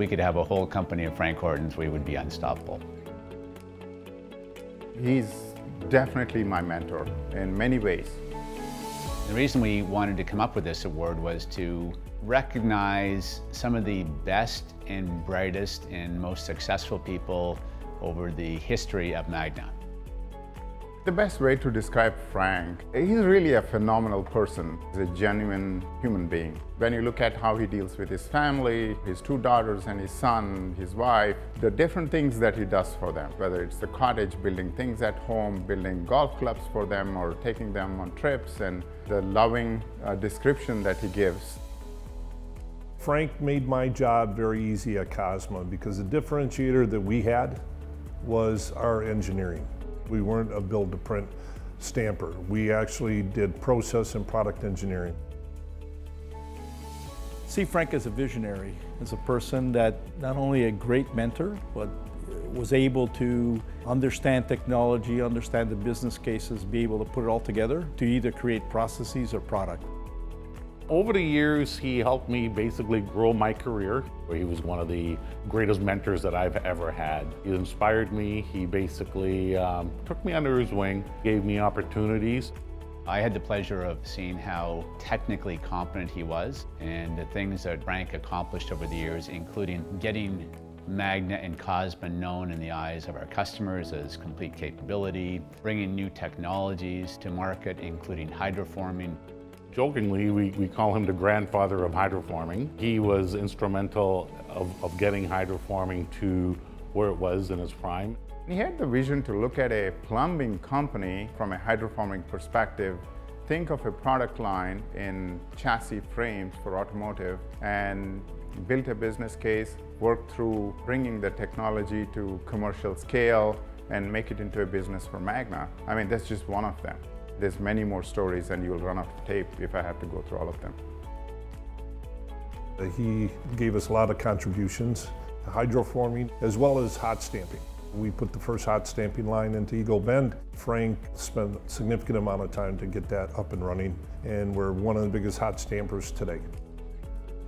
we could have a whole company of Frank Hortons, we would be unstoppable. He's definitely my mentor in many ways. The reason we wanted to come up with this award was to recognize some of the best and brightest and most successful people over the history of Magna. The best way to describe Frank, he's really a phenomenal person. He's a genuine human being. When you look at how he deals with his family, his two daughters and his son, his wife, the different things that he does for them, whether it's the cottage, building things at home, building golf clubs for them, or taking them on trips, and the loving uh, description that he gives. Frank made my job very easy at Cosma because the differentiator that we had was our engineering. We weren't a build to print stamper. We actually did process and product engineering. See Frank as a visionary, as a person that not only a great mentor, but was able to understand technology, understand the business cases, be able to put it all together to either create processes or product. Over the years, he helped me basically grow my career. He was one of the greatest mentors that I've ever had. He inspired me. He basically um, took me under his wing, gave me opportunities. I had the pleasure of seeing how technically competent he was and the things that Frank accomplished over the years, including getting Magna and Cosma known in the eyes of our customers as complete capability, bringing new technologies to market, including hydroforming, Jokingly, we, we call him the grandfather of hydroforming. He was instrumental of, of getting hydroforming to where it was in its prime. He had the vision to look at a plumbing company from a hydroforming perspective, think of a product line in chassis frames for automotive, and built a business case, worked through bringing the technology to commercial scale, and make it into a business for Magna. I mean, that's just one of them. There's many more stories and you'll run out of tape if I have to go through all of them. Uh, he gave us a lot of contributions, hydroforming as well as hot stamping. We put the first hot stamping line into Eagle Bend. Frank spent a significant amount of time to get that up and running, and we're one of the biggest hot stampers today.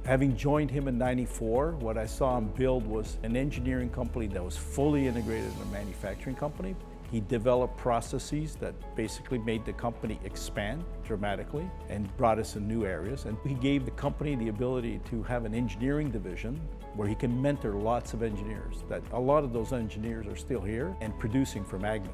Having joined him in 94, what I saw him build was an engineering company that was fully integrated in a manufacturing company. He developed processes that basically made the company expand dramatically and brought us in new areas. And he gave the company the ability to have an engineering division where he can mentor lots of engineers. That a lot of those engineers are still here and producing for Magna.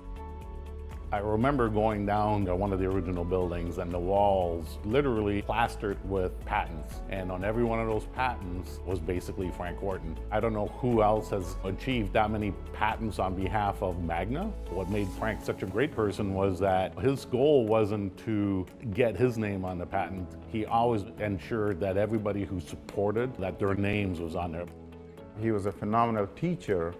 I remember going down to one of the original buildings and the walls literally plastered with patents. And on every one of those patents was basically Frank Horton. I don't know who else has achieved that many patents on behalf of Magna. What made Frank such a great person was that his goal wasn't to get his name on the patent. He always ensured that everybody who supported that their names was on there. He was a phenomenal teacher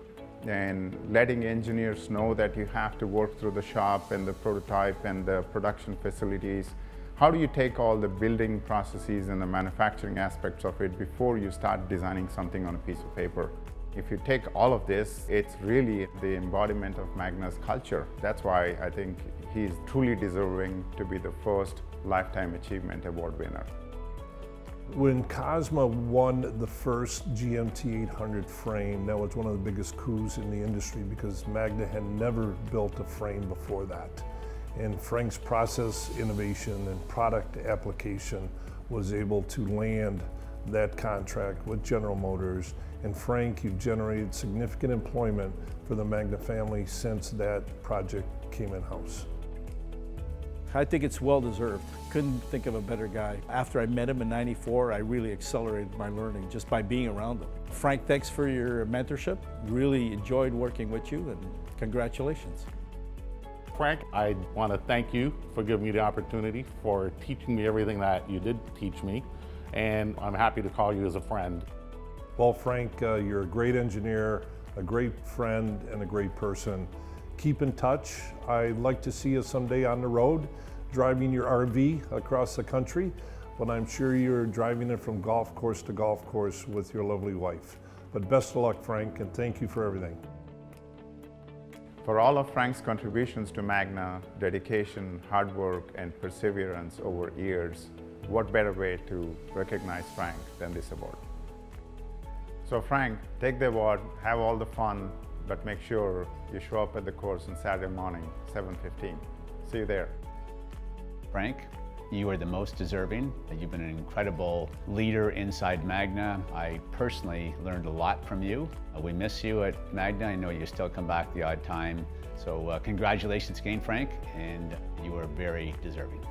and letting engineers know that you have to work through the shop and the prototype and the production facilities. How do you take all the building processes and the manufacturing aspects of it before you start designing something on a piece of paper? If you take all of this, it's really the embodiment of Magna's culture. That's why I think he's truly deserving to be the first Lifetime Achievement Award winner. When Cosma won the first GMT 800 frame, that was one of the biggest coups in the industry because Magna had never built a frame before that. And Frank's process innovation and product application was able to land that contract with General Motors. And Frank, you've generated significant employment for the Magna family since that project came in-house. I think it's well deserved. Couldn't think of a better guy. After I met him in 94, I really accelerated my learning just by being around him. Frank, thanks for your mentorship. Really enjoyed working with you and congratulations. Frank, I want to thank you for giving me the opportunity, for teaching me everything that you did teach me, and I'm happy to call you as a friend. Well, Frank, uh, you're a great engineer, a great friend, and a great person keep in touch. I'd like to see you someday on the road driving your RV across the country, but I'm sure you're driving it from golf course to golf course with your lovely wife. But best of luck, Frank, and thank you for everything. For all of Frank's contributions to Magna, dedication, hard work, and perseverance over years, what better way to recognize Frank than this award? So Frank, take the award, have all the fun, but make sure you show up at the course on Saturday morning, 7.15. See you there. Frank, you are the most deserving. You've been an incredible leader inside Magna. I personally learned a lot from you. Uh, we miss you at Magna. I know you still come back the odd time. So uh, congratulations again, Frank, and you are very deserving.